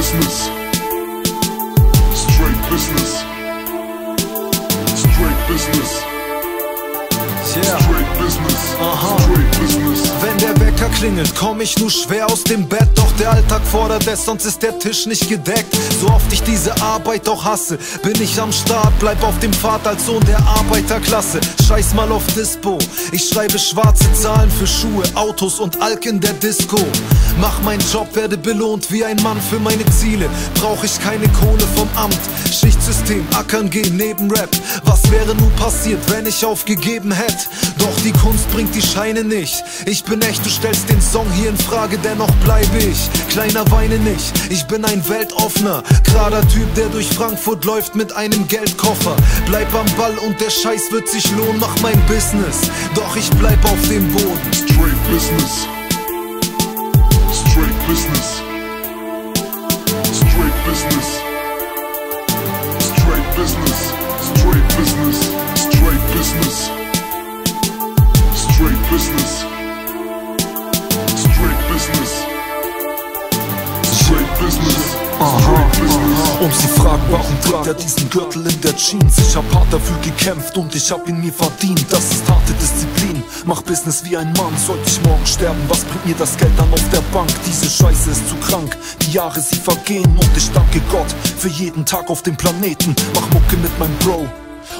business. Straight business. Straight business. Yeah. Straight business. Uh huh. Straight Wecker klingelt, komm ich nur schwer aus dem Bett. Doch der Alltag fordert es, sonst ist der Tisch nicht gedeckt. So oft ich diese Arbeit auch hasse, bin ich am Start, bleib auf dem Pfad als Sohn der Arbeiterklasse. Scheiß mal auf Dispo, ich schreibe schwarze Zahlen für Schuhe, Autos und Alk in der Disco. Mach meinen Job, werde belohnt wie ein Mann für meine Ziele. Brauch ich keine Kohle vom Amt. Schichtsystem, ackern gehen neben Rap. Was wäre nun passiert, wenn ich aufgegeben hätte? Doch die Kunst bringt die Scheine nicht. Ich bin echt, du stellst den Song hier in Frage, dennoch bleibe ich. Kleiner weine nicht, ich bin ein weltoffener, gerader Typ, der durch Frankfurt läuft mit einem Geldkoffer. Bleib am Ball und der Scheiß wird sich lohnen, mach mein Business. Doch ich bleib auf dem Boden. Straight business. Und sie fragen, warum trägt er diesen Gürtel in der Jeans? Ich hab hart dafür gekämpft und ich hab ihn mir verdient. Das ist harte Disziplin. Mach Business wie ein Mann. Sollte ich morgen sterben, was bringt mir das Geld dann auf der Bank? Diese Scheiße ist zu krank. Die Jahre, sie vergehen und ich danke Gott für jeden Tag auf dem Planeten. Mach Mucke mit meinem Bro.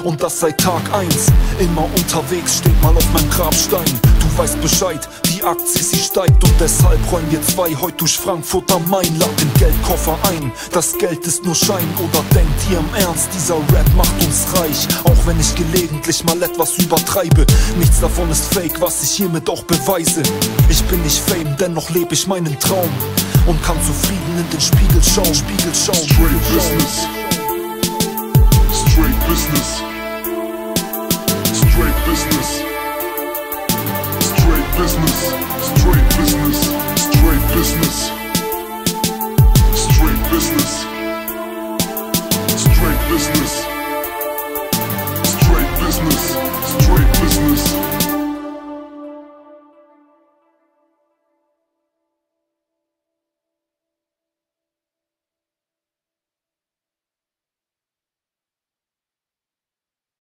Und das seit Tag 1 Immer unterwegs, steht mal auf meinem Grabstein Du weißt Bescheid, die Aktie sie steigt Und deshalb räumen wir zwei heute durch Frankfurt am Main. Lad den Geldkoffer ein, das Geld ist nur Schein. Oder denkt ihr im Ernst, dieser Rap macht uns reich? Auch wenn ich gelegentlich mal etwas übertreibe. Nichts davon ist fake, was ich hiermit auch beweise. Ich bin nicht Fame, dennoch lebe ich meinen Traum. Und kann zufrieden in den Spiegel schauen, Spiegel schauen. Straight business, straight business, straight business, straight business, straight business.